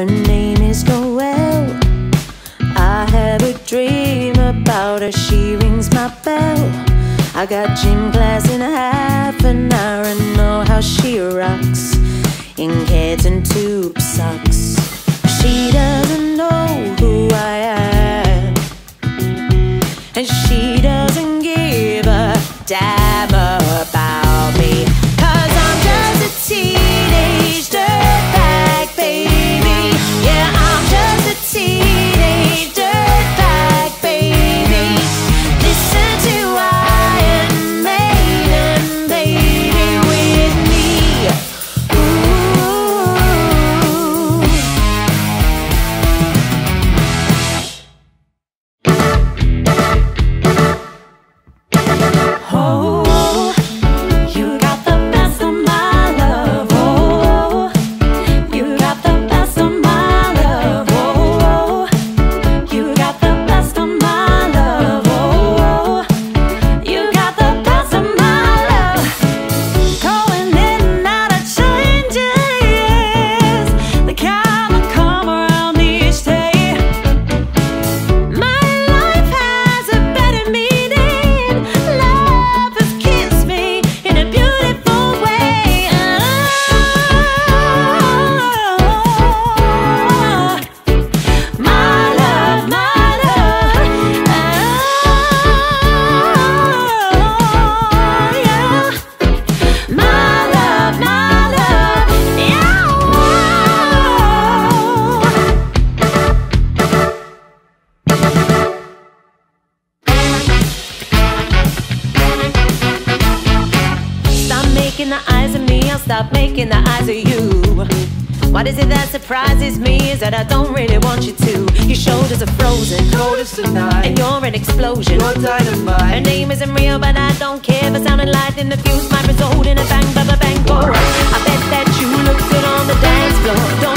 Her name is Noelle. I have a dream about her. She rings my bell. I got gym class in half an hour and know how she rocks in kids and tube socks. She doesn't know who I am, and she doesn't give a damn about me. Oh, making the eyes of me, I'll stop making the eyes of you. What is it that surprises me is that I don't really want you to. Your shoulders are frozen, Cold as tonight. and you're an explosion. You're Her dynamite. name isn't real, but I don't care. For sounding lightning, the fuse might result in a bang, ba ba bang, boy. I bet that you look good on the dance floor. Don't